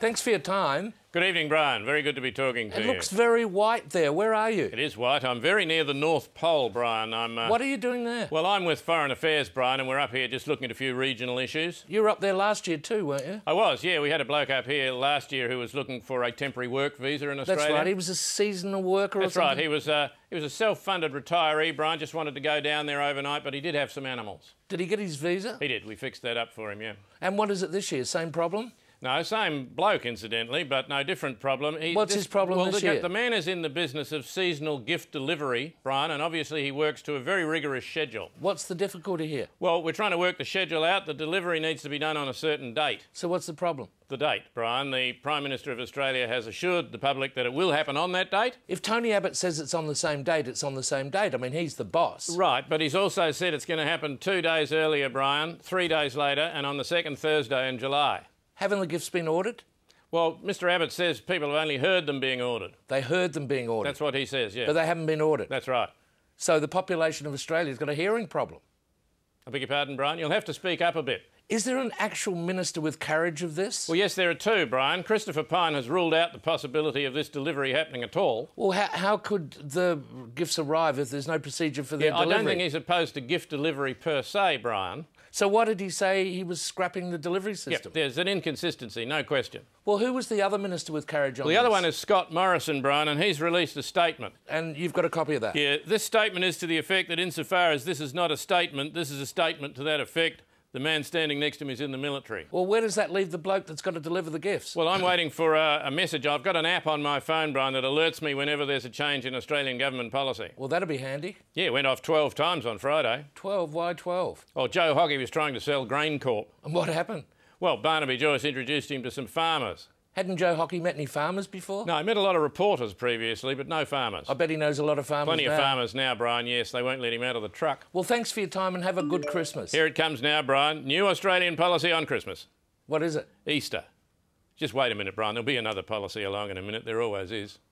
Thanks for your time. Good evening, Brian. Very good to be talking to It you. It looks very white there. Where are you? It is white. I'm very near the North Pole, Brian. I'm. Uh, What are you doing there? Well, I'm with Foreign Affairs, Brian, and we're up here just looking at a few regional issues. You were up there last year too, weren't you? I was, yeah. We had a bloke up here last year who was looking for a temporary work visa in Australia. That's right. He was a seasonal worker That's or something. right. He was. Uh, he was a self-funded retiree. Brian just wanted to go down there overnight, but he did have some animals. Did he get his visa? He did. We fixed that up for him. Yeah. And what is it this year? Same problem? No, same bloke, incidentally, but no different problem. He, What's his problem well, this the, year? The man is in the business of seasonal gift delivery, Brian, and obviously he works to a very rigorous schedule. What's the difficulty here? Well, we're trying to work the schedule out. The delivery needs to be done on a certain date. So what's the problem? The date, Brian. The Prime Minister of Australia has assured the public that it will happen on that date. If Tony Abbott says it's on the same date, it's on the same date. I mean, he's the boss. Right, but he's also said it's going to happen two days earlier, Brian, three days later, and on the second Thursday in July. Haven't the gifts been ordered? Well, Mr Abbott says people have only heard them being ordered. They heard them being ordered. That's what he says, yeah. But they haven't been ordered. That's right. So the population of Australia's got a hearing problem. I beg your pardon, Brian. You'll have to speak up a bit. Is there an actual minister with courage of this? Well, yes, there are two, Brian. Christopher Pyne has ruled out the possibility of this delivery happening at all. Well, how, how could the gifts arrive if there's no procedure for their Yeah, I don't think he's opposed to gift delivery per se, Brian. So why did he say he was scrapping the delivery Yep, system? there's an inconsistency, no question. Well, who was the other minister with courage on Well, the other this? one is Scott Morrison, Brian, and he's released a statement. And you've got a copy of that? Yeah, this statement is to the effect that insofar as this is not a statement, this is a statement to that effect. The man standing next to him is in the military. Well, where does that leave the bloke that's got to deliver the gifts? Well, I'm waiting for a, a message. I've got an app on my phone, Brian, that alerts me whenever there's a change in Australian government policy. Well, that'll be handy. Yeah, it went off 12 times on Friday. 12, why 12? Oh, Joe Hockey was trying to sell GrainCorp. And what happened? Well, Barnaby Joyce introduced him to some farmers. Hadn't Joe Hockey met any farmers before? No, I met a lot of reporters previously, but no farmers. I bet he knows a lot of farmers Plenty now. of farmers now, Brian. Yes, they won't let him out of the truck. Well, thanks for your time and have a good Christmas. Here it comes now, Brian. New Australian policy on Christmas. What is it? Easter. Just wait a minute, Brian. There'll be another policy along in a minute. There always is.